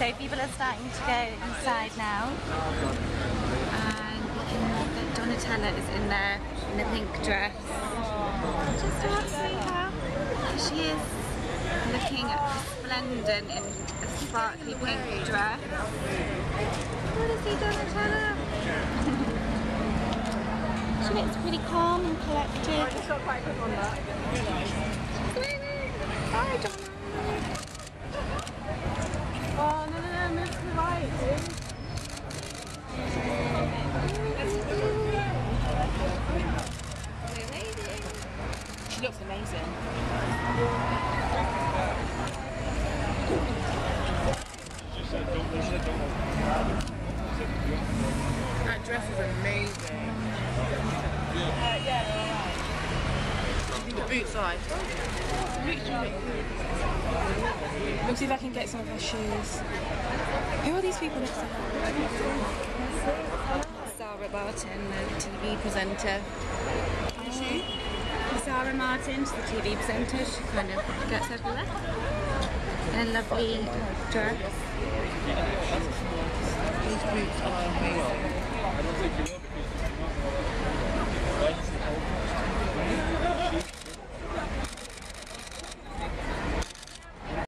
So people are starting to go inside now. And we can look that Donatella is in there in a pink dress. Just to see her. She is looking resplendent in a sparkly pink dress. Want to see Donatella? she looks pretty calm and collected. It's got quite a on that. Hi, Donna. She looks amazing. That dress is amazing. The boots are. Let's see if I can get some of her shoes. Who are these people next to her? Sarah Martin, the TV presenter. Is she? Martin, the TV presenter. She kind of gets everywhere. In a lovely dress. These boots are amazing.